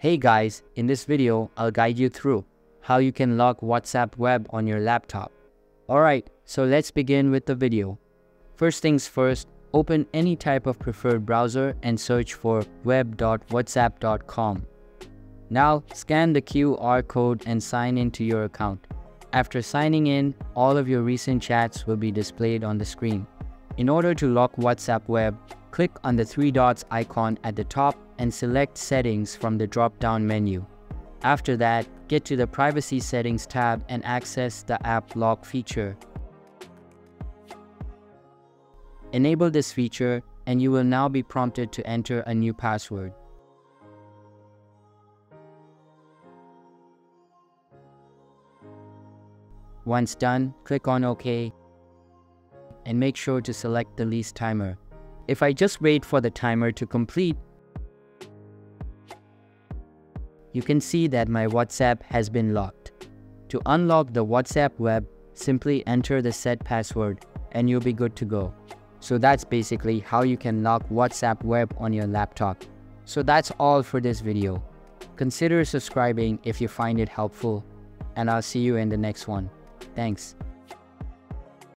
Hey guys, in this video, I'll guide you through how you can lock WhatsApp web on your laptop. Alright, so let's begin with the video. First things first, open any type of preferred browser and search for web.whatsapp.com. Now, scan the QR code and sign into your account. After signing in, all of your recent chats will be displayed on the screen. In order to lock WhatsApp web, click on the three dots icon at the top and select Settings from the drop-down menu. After that, get to the Privacy Settings tab and access the App Lock feature. Enable this feature and you will now be prompted to enter a new password. Once done, click on OK and make sure to select the lease timer. If I just wait for the timer to complete, you can see that my WhatsApp has been locked. To unlock the WhatsApp web, simply enter the set password and you'll be good to go. So that's basically how you can lock WhatsApp web on your laptop. So that's all for this video. Consider subscribing if you find it helpful and I'll see you in the next one. Thanks.